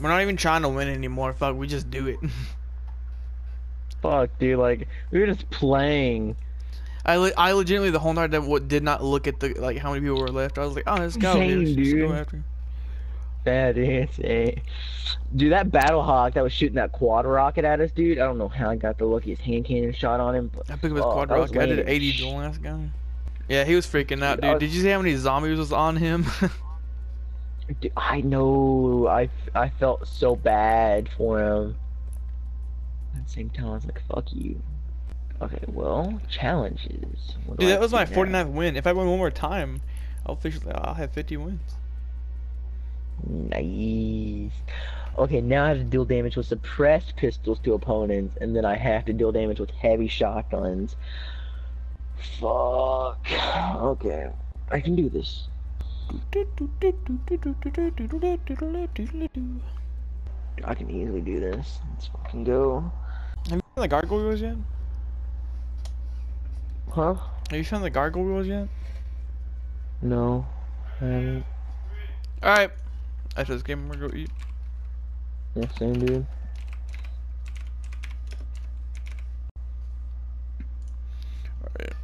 We're not even trying to win anymore. Fuck, we just do it. Fuck, dude. Like we were just playing. I, le I legitimately the whole night what did not look at the like how many people were left. I was like, oh, let's go. Same, dude. Let's go dude. after. Bad insane. Dude, that battle hawk that was shooting that quad rocket at us, dude. I don't know how I got the luckiest hand cannon shot on him. But I picked up his Oh, quad rocket. I did 80 duel last guy. Yeah, he was freaking out, Dude, dude. was- Did you see how many zombies was on him? dude, I know. I, I felt so bad for him. At the same time, I was like, "Fuck you." Okay, well, challenges. What Dude, that was my do now? 49th win. If I win one more time, I'll officially I'll have 50 wins. Nice. Okay, now I have to deal damage with suppressed pistols to opponents, and then I have to deal damage with heavy shotguns. Fuck. Okay, I can do this. I can easily do this. Let's fucking go. Have you found the gargoyles yet? Huh? Have you found the gargoyles yet? No. I haven't. Alright. After this game, we're gonna go eat. Yeah, same dude. Alright.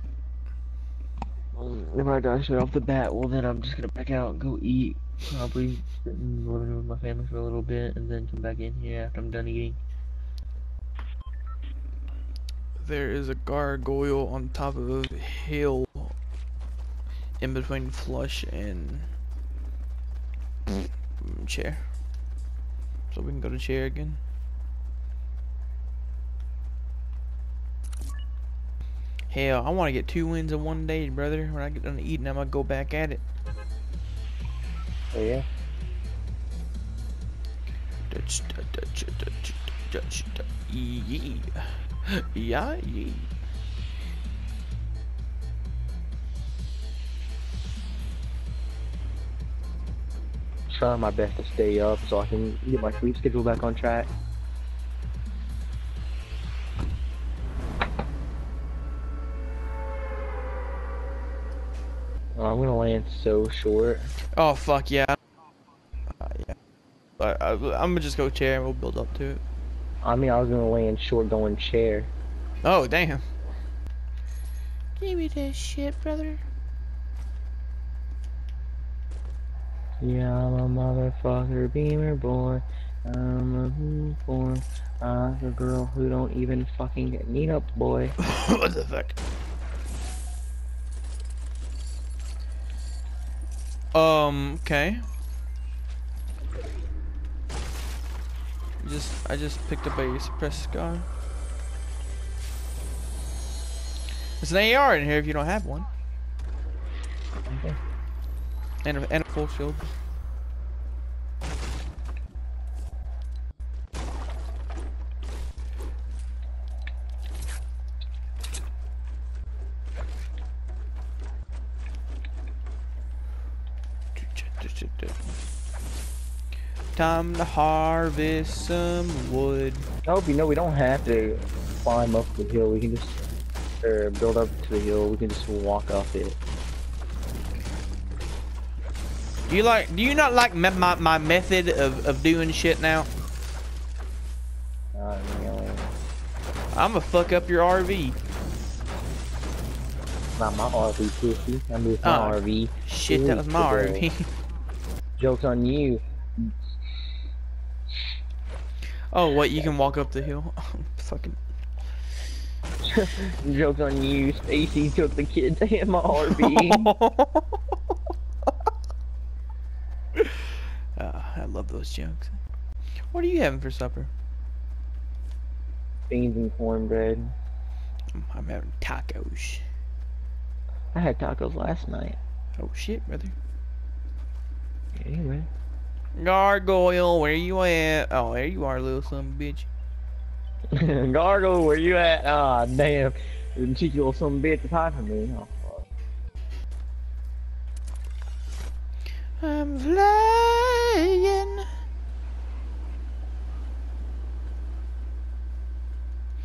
I die straight off the bat, well then I'm just gonna back out go eat. Probably sit in the living room with my family for a little bit, and then come back in here after I'm done eating. There is a gargoyle on top of a hill in between flush and chair. So we can go to chair again. Hell, I want to get two wins in one day, brother. When I get done eating, I'm gonna go back at it. Oh yeah. Yeah, yee. Trying my best to stay up so I can get my sleep schedule back on track. Oh, I'm gonna land so short. Oh fuck yeah. Uh, yeah. I, I, I'm gonna just go chair and we'll build up to it. I mean, I was gonna land short going chair. Oh damn. Give me that shit, brother. Yeah, I'm a motherfucker beamer boy. I'm a who for I'm a girl who don't even fucking need up boy. what the fuck? Um. Okay. Just, I just picked up a suppressed scar. There's an AR in here if you don't have one, Okay. and a, and a full shield. Time to harvest some wood. I hope you know we don't have to climb up the hill. We can just or build up to the hill. We can just walk up it. Do you like? Do you not like me my my method of of doing shit now? Not really. I'm gonna fuck up your RV. Not my RV, pussy. I moved my Oh. RV. Shit, that was my RV. Joke's on you. Oh, what? You can walk up the hill? Fucking. Joke's on you. Stacy took the kids and my RV. Ah, I love those jokes. What are you having for supper? Beans and cornbread. I'm- I'm having tacos. I had tacos last night. Oh shit, brother. Gargoyle, where you at? Oh, there you are, little son of a bitch. Gargoyle, where you at? Ah, damn. The cheeky little son of a bitch is from me. Oh, fuck. I'm flying.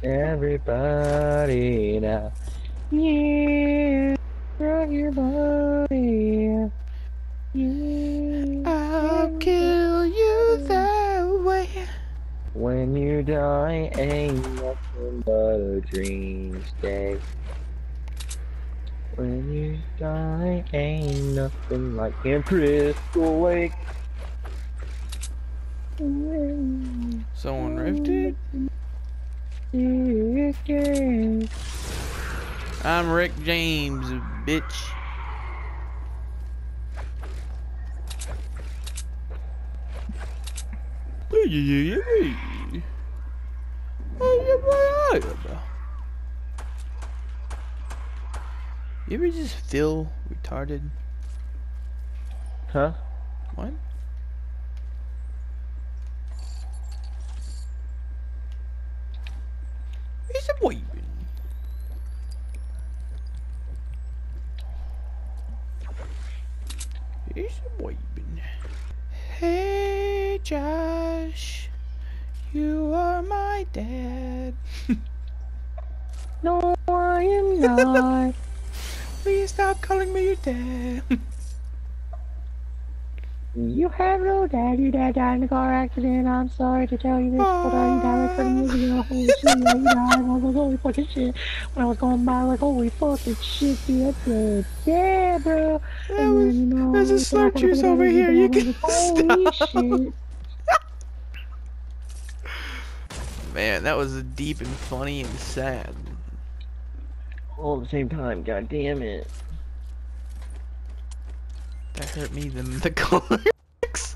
Everybody now. Yeah. Rock your body. Yeah. I'll kill you that way. When you die ain't nothing but a dream stay. When you die ain't nothing like in Crystal Lake. Someone rifted? I'm Rick James, bitch. You ever just feel retarded? Huh? What? Dad. No, I am not. Please stop calling me your dad. you have no dad. Your dad died in a car accident. I'm sorry to tell you this, but uh, he died like 30 years ago. Holy shit, yeah, he died. I was like, holy fucking shit. When I was going by, like, holy fucking shit, dude. That's good. Yeah, bro. That was, then, you know, there's a slurp juice over here. You can Holy stop. shit. Man, that was deep and funny and sad. All at the same time, god damn it. That hurt me the clicks.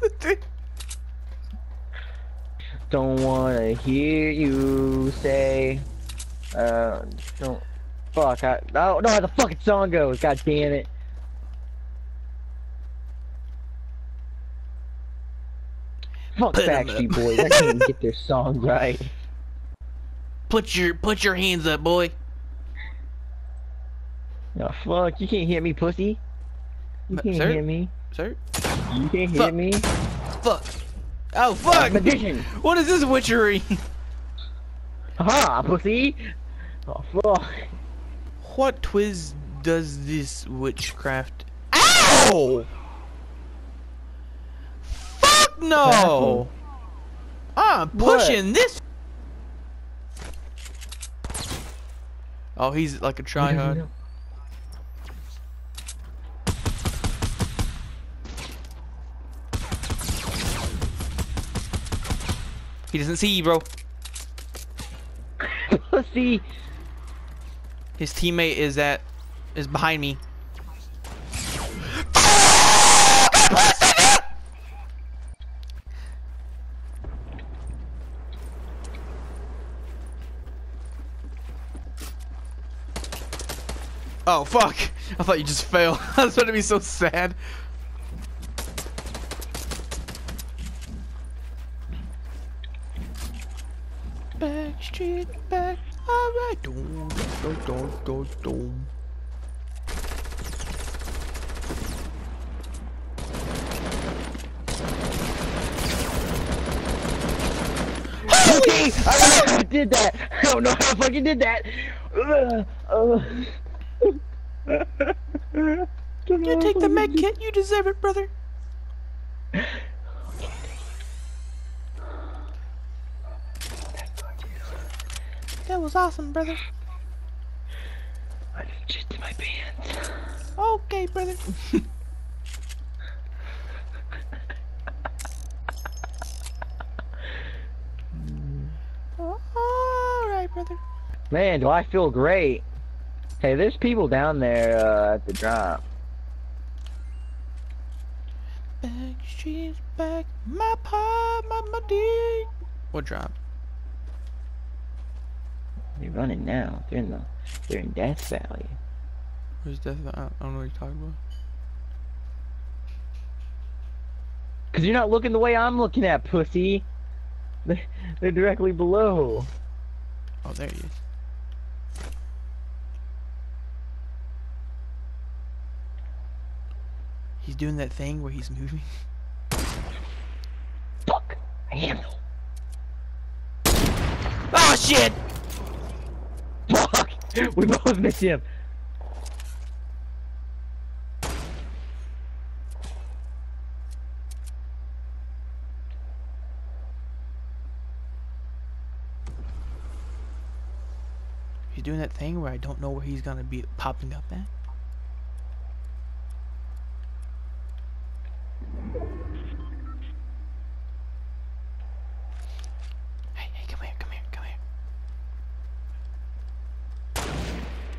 Don't wanna hear you say, uh, don't, fuck, I, I don't know how the fucking song goes, god damn it. Fuck Backstreet. Boys, I can't even get their song right. put your put your hands up, boy. No, fuck, you can't hear me, pussy. You can't sir? hear me. Sir? You can't hear Fuck. me. Fuck. Oh fuck! Magician. What is this witchery? Haha, pussy. Oh, fuck. what twiz does this witchcraft? Ow! Fuck no! I'm What? pushing this. Oh, he's like a tryhard. He doesn't see you, bro. Pussy. His teammate is at is behind me. Oh fuck! I thought you just was about to be so sad. Backstreet back. Alright. Dum, dum, dum, dum. Pussy! I don't know how I did that. I don't know how I fucking did that. Ugh, ugh. You take the med kit. You deserve it, brother. That was awesome, brother. I just shit in my pants. Okay, brother. Alright, brother. Man, do I feel great. Hey, there's people down there uh, at the drop. Backstreet's back. My pie, my, my. What drop? They're running now. They're in the they're in Death Valley. Where's Death? Don't I don't know what you're talking about. Cause you're not looking the way I'm looking at, pussy. They're, they're directly below. Oh, there he is. doing that thing where he's moving. Fuck! I am. Oh shit! Fuck! We both missed him. He's doing that thing where I don't know where he's gonna be popping up at.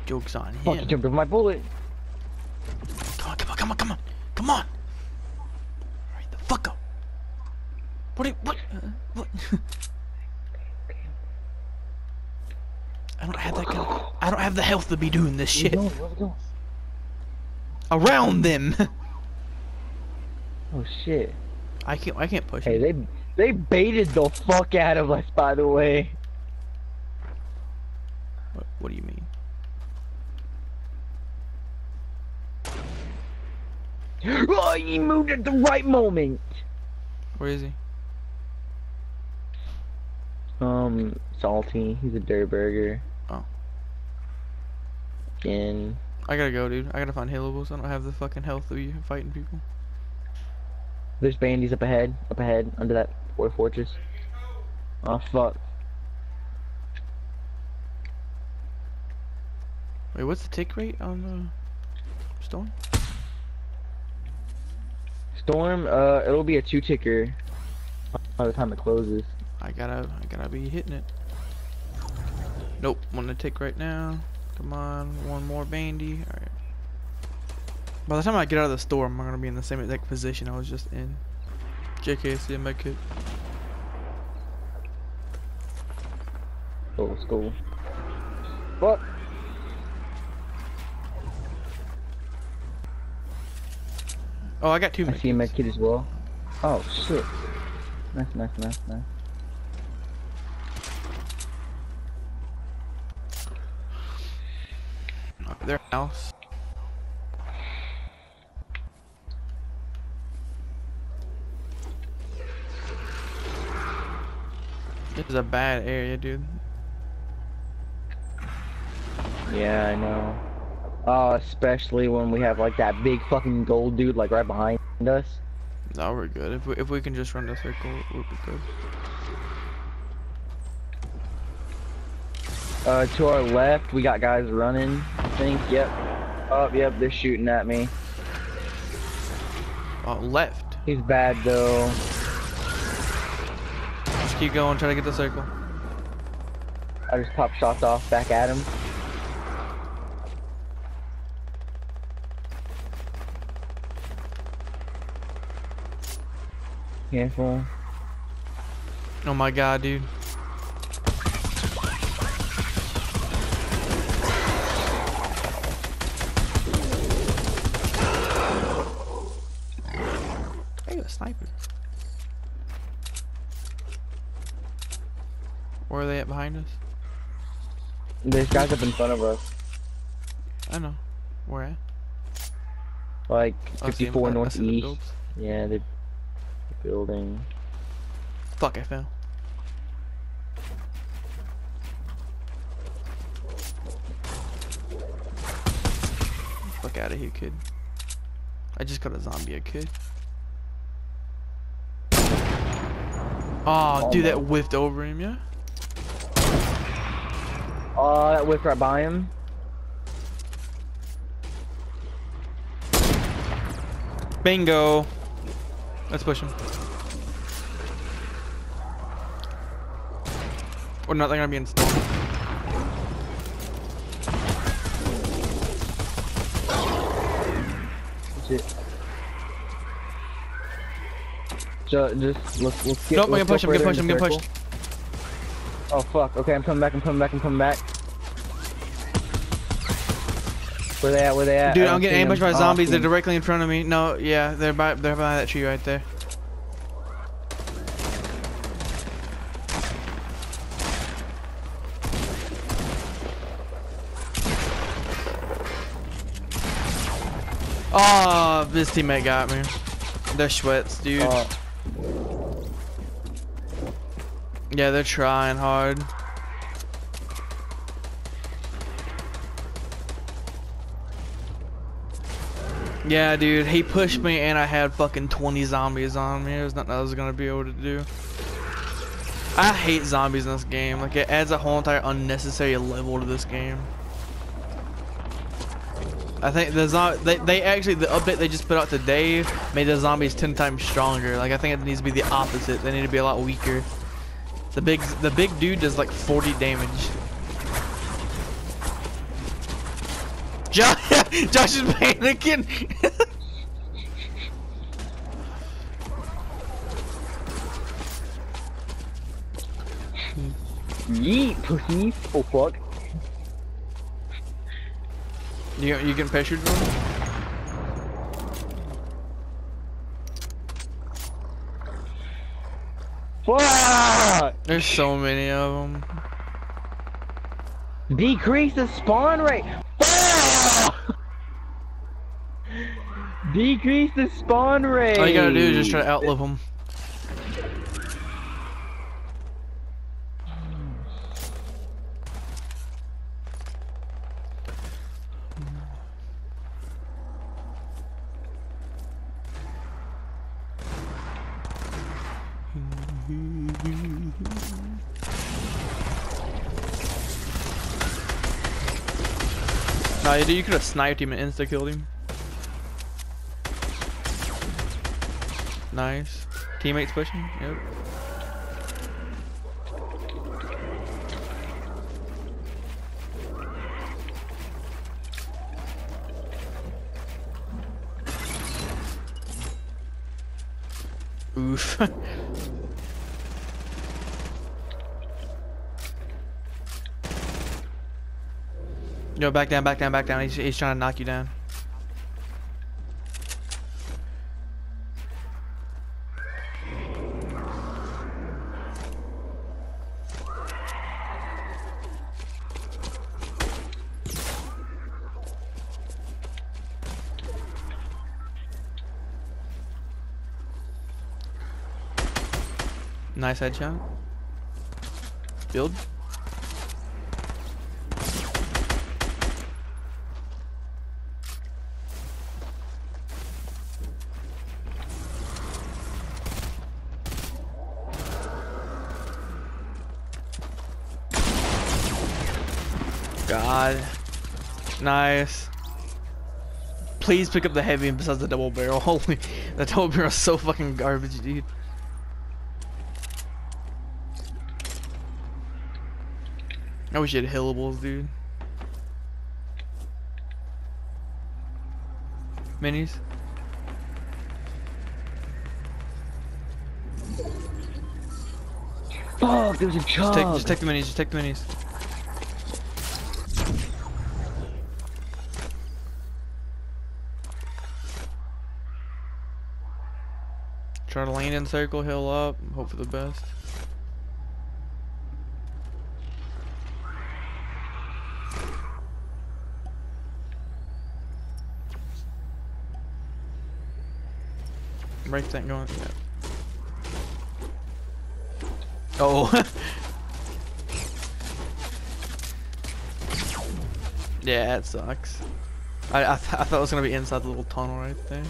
Joke's on him. jumped over my bullet. Come on, come on, come on, come on, come on. Hurry the fuck up. What? Are you, what? Uh, what? I don't have that kind of, I don't have the health to be doing this shit we going? Where we going? around them. Oh shit. I can't. I can't push. Hey, him. they they baited the fuck out of us, by the way. What, what do you mean? Oh, he moved at the right moment. Where is he? Um, salty. He's a dirt burger. Oh. And I gotta go, dude. I gotta find healables. I don't have the fucking health to be fighting people. there's bandies up ahead, up ahead, under that boy fortress. Oh fuck. Wait, what's the tick rate on the storm? Storm, uh, it'll be a two ticker by the time it closes. I gotta, I gotta be hitting it. Nope, one to tick right now. Come on, one more bandy. All right. By the time I get out of the store, I'm gonna be in the same exact position I was just in. JK, see my kid. Oh, let's. Fuck. Oh, I got two. I see a medkits. med kit as well. Oh shit. Nice, nice, nice, nice. Uh, Their house. This is a bad area, dude. Yeah, I know. Oh, especially when we have like that big fucking gold dude like right behind us. No, we're good. If we, if we can just run the circle, we'll be good. Uh, to our left, we got guys running. I think. Yep. Oh, yep. They're shooting at me. Oh, left. He's bad though. Just keep going, try to get the circle. I just popped shots off back at him. Careful. Oh my god, dude. Hey, a sniper. Where are they at behind us? There's guys up in front of us. I know. Where at? Like Oh, I see 'em. 54 I- I see the northeast. Yeah, they're building. Fuck, I fell. Fuck out of here, kid. I just got a zombie, a kid. Oh, dude, that whiffed over him, yeah? Oh, that whip right by him. Bingo. Let's push him. We're not gonna be in storm. Shit. Ju- just let's let's get. Nope, I'm gonna let's go push him, I'm gonna push I'm gonna circle. Oh fuck! Okay, I'm coming back. I'm coming back. I'm coming back. Where they at? Where they at? Dude, I'm getting ambushed by zombies. They're directly in front of me. No, yeah, they're by they're behind that tree right there. Oh, this teammate got me. They're sweats, dude. Oh, Yeah, they're trying hard. Yeah, dude, he pushed me and I had fucking 20 zombies on me. There's nothing I was gonna be able to do. I hate zombies in this game. Like it adds a whole entire unnecessary level to this game. I think the zo they, they actually the update they just put out today made the zombies ten times stronger. Like I think it needs to be the opposite. They need to be a lot weaker. The big the big dude does like 40 damage. Josh, Josh is panicking. Yeet, pussy. Oh fuck. you you getting pressured? Fuck! There's so many of them. Decrease the spawn rate. Decrease the spawn rate. All you gotta do is just try to outlive them. Nah, you could have sniped him and insta killed him. Nice. Teammates pushing. Yep. Oof. Yo, back down, back down, back down. He's, he's trying to knock you down. Nice headshot. Build. God. Nice. Please pick up the heavy besides the double barrel. Holy, the double barrel is so fucking garbage, dude. I wish you had healables, dude. Minis. Fuck, there's a Just take, just take the minis. Just take the minis. Try to land in circle, hill up, hope for the best. Break that going. Yeah. Oh. yeah, it sucks. I I, th I thought it was gonna be inside the little tunnel right there.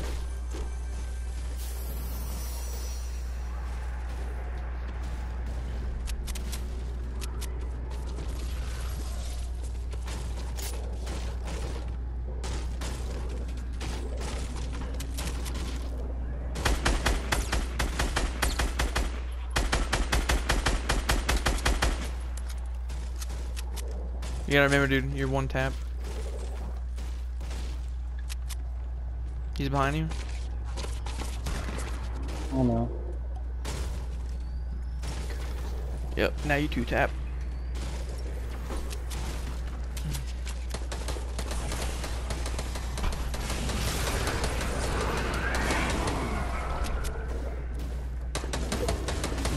You gotta remember, dude, you're one tap. He's behind you. Oh no. Yep, now you two tap.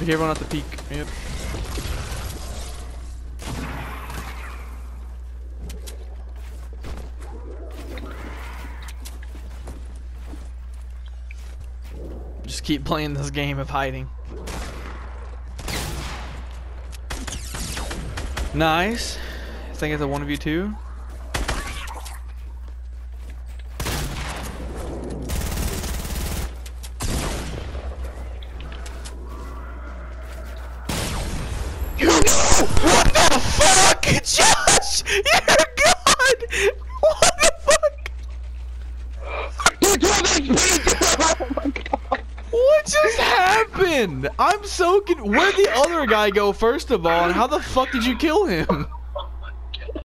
Be careful not to peek. Yep. Just keep playing this game of hiding. Nice. I think it's a one of you two. So con- Where'd the other guy go, first of all, and how the fuck did you kill him?